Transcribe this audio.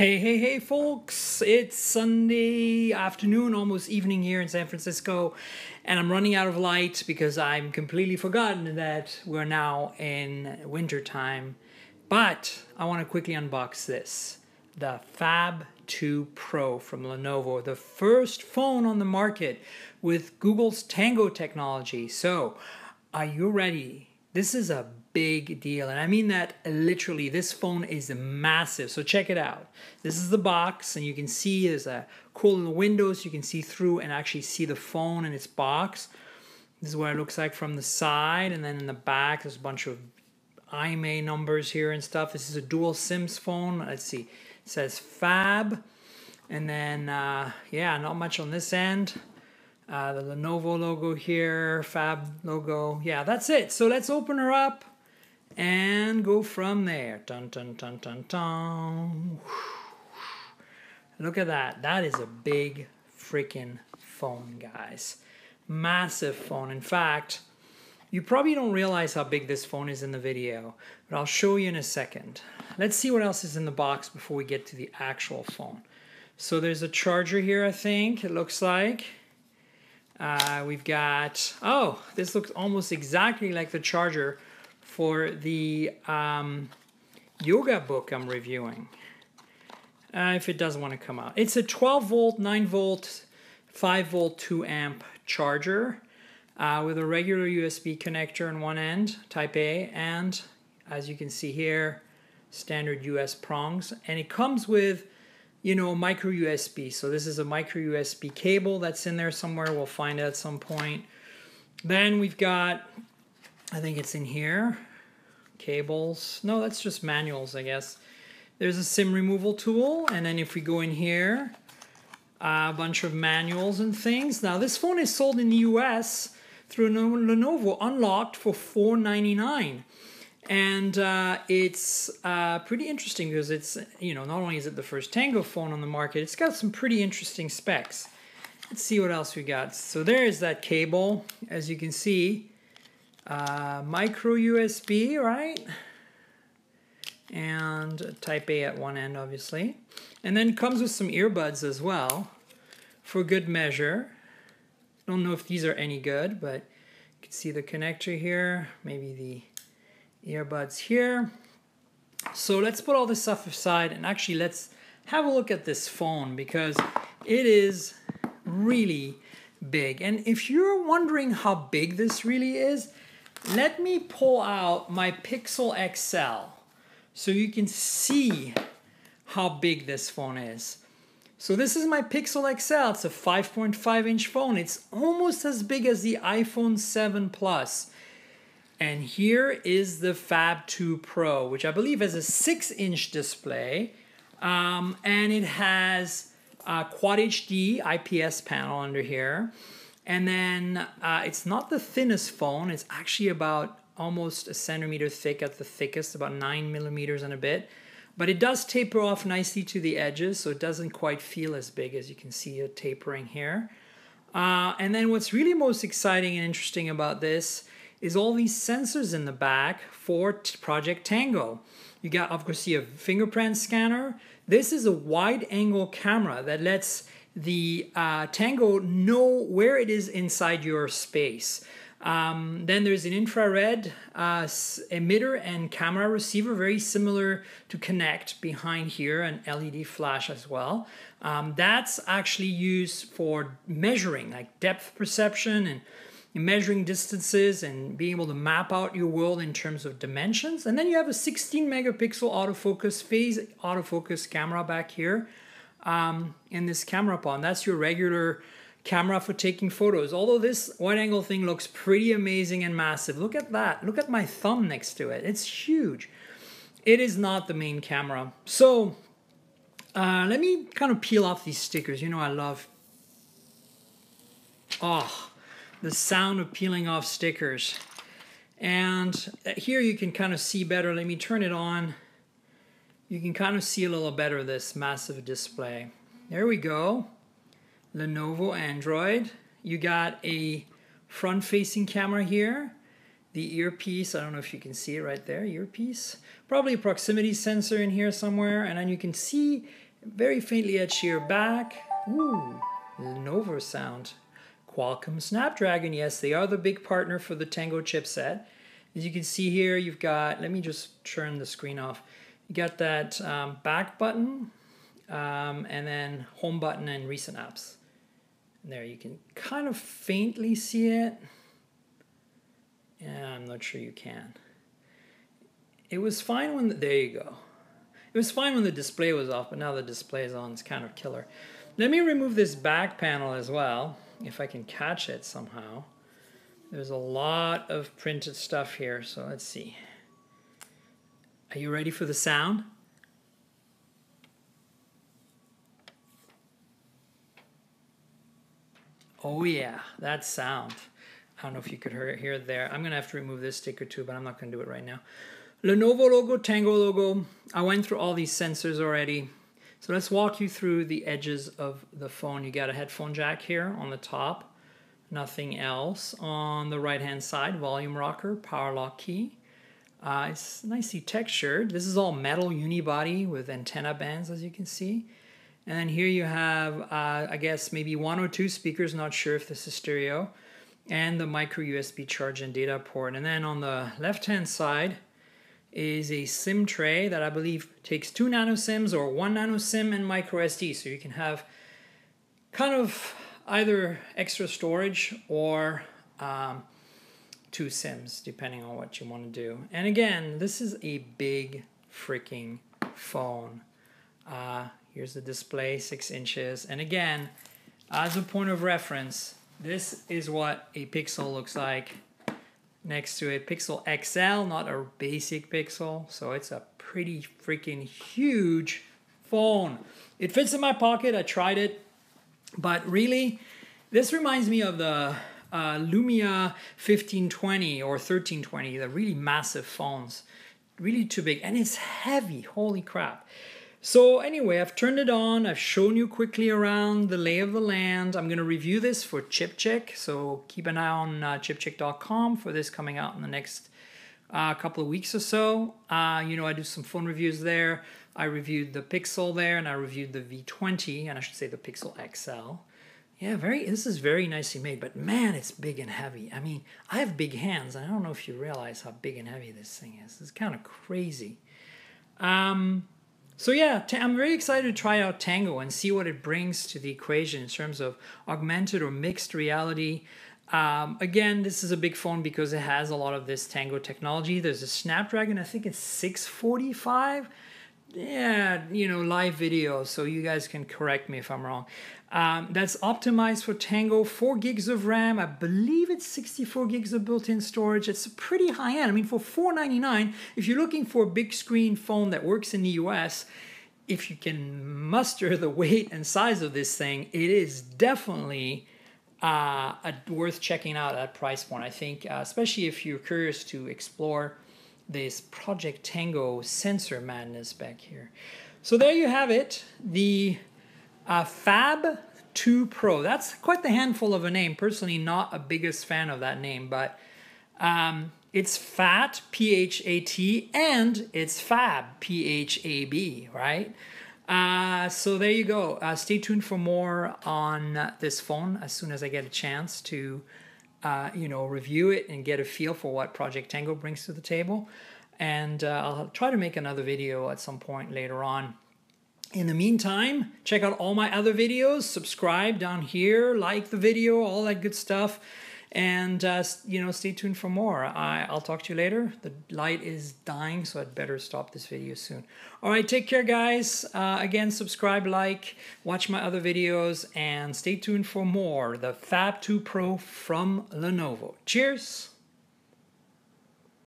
Hey, hey, hey, folks! It's Sunday afternoon, almost evening here in San Francisco, and I'm running out of light because I'm completely forgotten that we're now in winter time. But I want to quickly unbox this the Phab 2 Pro from Lenovo, the first phone on the market with Google's Tango technology. So, are you ready? This is a big deal. And I mean that literally. This phone is massive. So check it out. This is the box, and you can see there's a cool little window so you can see through and actually see the phone in its box. This is what it looks like from the side, and then in the back, there's a bunch of IMEI numbers here and stuff. This is a dual SIMs phone. Let's see. It says Phab. And then, uh, yeah, not much on this end. Uh, the Lenovo logo here, Phab logo. Yeah, that's it. So let's open her up and go from there. Dun dun dun dun dun. Look at that. That is a big freaking phone, guys. Massive phone. In fact, you probably don't realize how big this phone is in the video, but I'll show you in a second. Let's see what else is in the box before we get to the actual phone. So there's a charger here, I think, it looks like. Uh, we've got, oh, this looks almost exactly like the charger for the um, yoga book I'm reviewing. Uh, if it doesn't want to come out. It's a 12 volt, 9 volt, 5 volt, 2 amp charger uh, with a regular USB connector on one end, type A, and as you can see here, standard US prongs. And it comes with, you know, micro USB. So this is a micro USB cable that's in there somewhere. We'll find it at some point. Then we've got I think it's in here. Cables. No, that's just manuals, I guess. There's a SIM removal tool, and then if we go in here, a bunch of manuals and things. Now, this phone is sold in the US through Lenovo, unlocked for $499. And uh, it's uh, pretty interesting because it's, you know, not only is it the first Tango phone on the market, it's got some pretty interesting specs. Let's see what else we got. So there is that cable, as you can see. Uh, micro USB, right? And type A at one end, obviously. And then comes with some earbuds as well for good measure. Don't know if these are any good, but you can see the connector here, maybe the earbuds here. So let's put all this stuff aside and actually let's have a look at this phone because it is really big. And if you're wondering how big this really is, let me pull out my Pixel XL so you can see how big this phone is. So this is my Pixel XL. It's a 5.5 inch phone. It's almost as big as the iPhone 7 Plus. And here is the Phab 2 Pro, which I believe has a 6 inch display. Um, and it has a Quad HD IPS panel under here. And then uh, it's not the thinnest phone, it's actually about almost a centimeter thick at the thickest, about nine millimeters and a bit. But it does taper off nicely to the edges, so it doesn't quite feel as big as you can see it tapering here. Uh, and then what's really most exciting and interesting about this is all these sensors in the back for Project Tango. You got, of course, a fingerprint scanner. This is a wide angle camera that lets the uh, Tango know where it is inside your space. Um, then there's an infrared uh, emitter and camera receiver, very similar to Kinect behind here, an LED flash as well. Um, that's actually used for measuring, like depth perception and measuring distances and being able to map out your world in terms of dimensions. And then you have a 16 megapixel autofocus phase autofocus camera back here um, in this camera pod. That's your regular camera for taking photos. Although this wide angle thing looks pretty amazing and massive. Look at that. Look at my thumb next to it. It's huge. It is not the main camera. So uh, let me kind of peel off these stickers. You know I love... Oh, the sound of peeling off stickers. And uh, here you can kind of see better. Let me turn it on you can kind of see a little better this massive display. There we go. Lenovo Android. You got a front-facing camera here. The earpiece, I don't know if you can see it right there, earpiece. Probably a proximity sensor in here somewhere. And then you can see very faintly at here back. Ooh, Lenovo sound. Qualcomm Snapdragon, yes, they are the big partner for the Tango chipset. As you can see here, you've got, let me just turn the screen off. You got that um, back button um, and then home button and recent apps. And there you can kind of faintly see it. Yeah, I'm not sure you can. It was fine when, the, there you go. It was fine when the display was off, but now the display is on, it's kind of killer. Let me remove this back panel as well, if I can catch it somehow. There's a lot of printed stuff here, so let's see. Are you ready for the sound? Oh yeah, that sound. I don't know if you could hear it, hear it there. I'm gonna have to remove this sticker too, but I'm not gonna do it right now. Lenovo logo, Tango logo. I went through all these sensors already. So let's walk you through the edges of the phone. You got a headphone jack here on the top, nothing else. On the right hand side, volume rocker, power lock key. Uh, it's nicely textured. This is all metal unibody with antenna bands as you can see. And then here you have, uh, I guess, maybe one or two speakers, not sure if this is stereo, and the micro USB charge and data port. And then on the left hand side, is a SIM tray that I believe takes two nano SIMs or one nano SIM and micro SD. So you can have kind of either extra storage or um, two SIMs, depending on what you want to do. And again, this is a big freaking phone. Uh, here's the display, six inches. And again, as a point of reference, this is what a Pixel looks like next to a Pixel XL, not a basic Pixel. So it's a pretty freaking huge phone. It fits in my pocket. I tried it. But really, this reminds me of the uh, Lumia 1520 or 1320, the really massive phones. Really too big. And it's heavy. Holy crap. So anyway, I've turned it on. I've shown you quickly around the lay of the land. I'm going to review this for ChipChick. So keep an eye on uh, chipchick.com for this coming out in the next uh, couple of weeks or so. Uh, you know, I do some phone reviews there. I reviewed the Pixel there and I reviewed the V20 and I should say the Pixel XL. Yeah, very. This is very nicely made, but man, it's big and heavy. I mean, I have big hands. and I don't know if you realize how big and heavy this thing is. It's kind of crazy. Um, so yeah, I'm very excited to try out Tango and see what it brings to the equation in terms of augmented or mixed reality. Um, again, this is a big phone because it has a lot of this Tango technology. There's a Snapdragon, I think it's 645 yeah, you know, live video, so you guys can correct me if I'm wrong. Um, that's optimized for Tango, 4 gigs of RAM. I believe it's 64 gigs of built-in storage. It's pretty high end. I mean, for 499, if you're looking for a big screen phone that works in the US, if you can muster the weight and size of this thing, it is definitely uh, worth checking out at price point. I think, uh, especially if you're curious to explore this Project Tango sensor madness back here. So there you have it, the uh, Phab 2 Pro. That's quite the handful of a name. Personally, not a biggest fan of that name, but um, it's Fat, P-H-A-T, and it's Phab, P-H-A-B, right? Uh, so there you go. Uh, stay tuned for more on this phone as soon as I get a chance to uh, you know, review it and get a feel for what Project Tango brings to the table. And uh, I'll try to make another video at some point later on. In the meantime, check out all my other videos, subscribe down here, like the video, all that good stuff. And, uh, you know, stay tuned for more. I, I'll talk to you later. The light is dying, so I'd better stop this video soon. All right, take care, guys. Uh, again, subscribe, like, watch my other videos, and stay tuned for more. The Phab 2 Pro from Lenovo. Cheers!